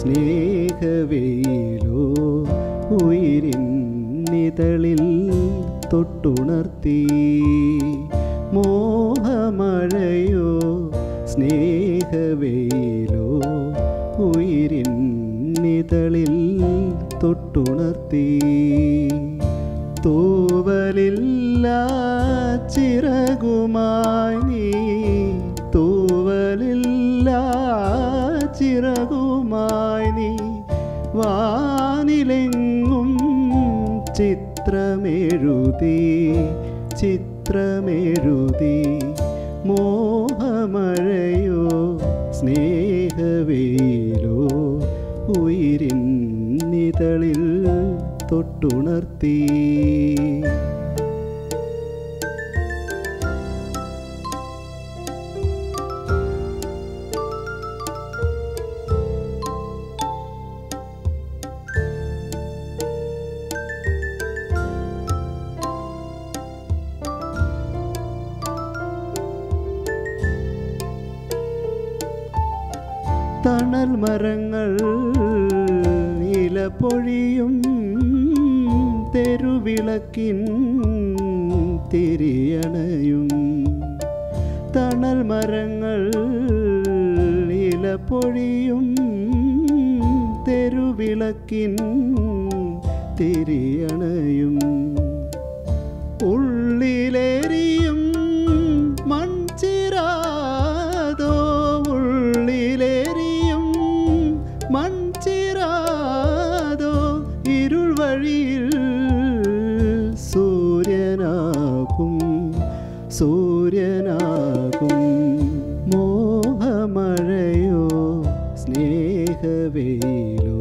സ്നേഹവെയിലോ ഉയിരിന്നിതളിൽ തൊട്ടുണർത്തി. മോഹമഴയോ സ്നേഹവെയിലോ ഉയിരിന്നിതളിൽ തൊട്ടുണർത്തി. തൂവലില്ല ചിറകുമായി നീ തൂവലില്ല ചിറകുമായി നീ വാനിലെങ്ങും ചിത്രമെഴുതി ചിത്രമെഴുതി മോഹമഴയോ സ്നേഹവേലോ ഉയിരിന്നിതളിൽ തൊട്ടുണർത്തി. തണൽ മരങ്ങൾ ഇല പൊഴിയും തെരുവിളക്കിൻ തിരിയണയും. തണൽ മരങ്ങൾ ഇല പൊഴിയും തെരുവിളക്കിൻ തിരിയണയും. സൂര്യനാകും. മോഹമഴയോ സ്നേഹവേലോ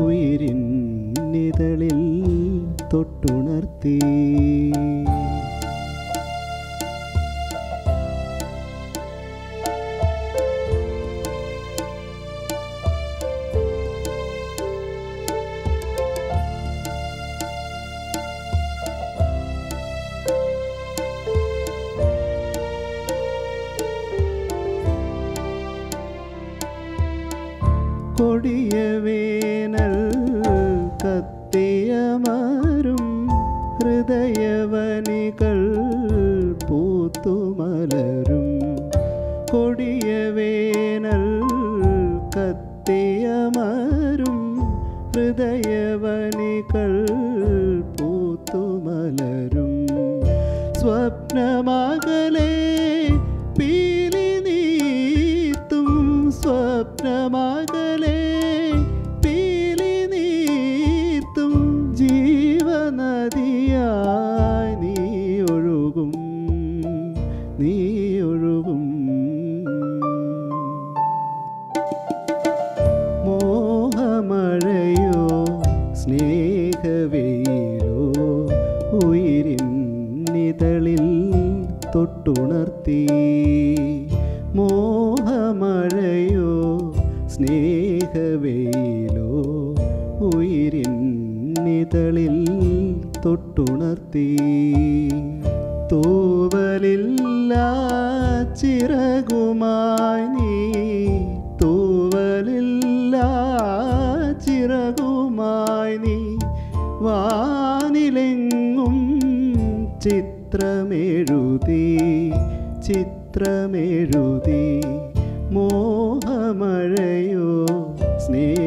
ഉയിരിന്നിതളിൽ തൊട്ടുണർത്തി. കൊടിയ വേനൽ കത്തിയമരും ഹൃദയവനികൾ പൂത്തുമലരും. കൊടിയ വേനൽ കത്തിയമരും ഹൃദയവനികൾ പൂത്തുമലരും. സ്വപ്നമകലേ പീലി നീത്തും സ്വപ്നമകലേ സ്നേഹവേലോ നിതളിൽ തൊട്ടുണർത്തി. മോഹമഴയോ സ്നേഹവേലോ നിതളിൽ തൊട്ടുണർത്തി. തൂവലില്ല ചിറകുമായി വാനിലെങ്ങും ചിത്രമെഴുതി ചിത്രമെഴുതി മോഹമഴയോ സ്നേഹവേലോ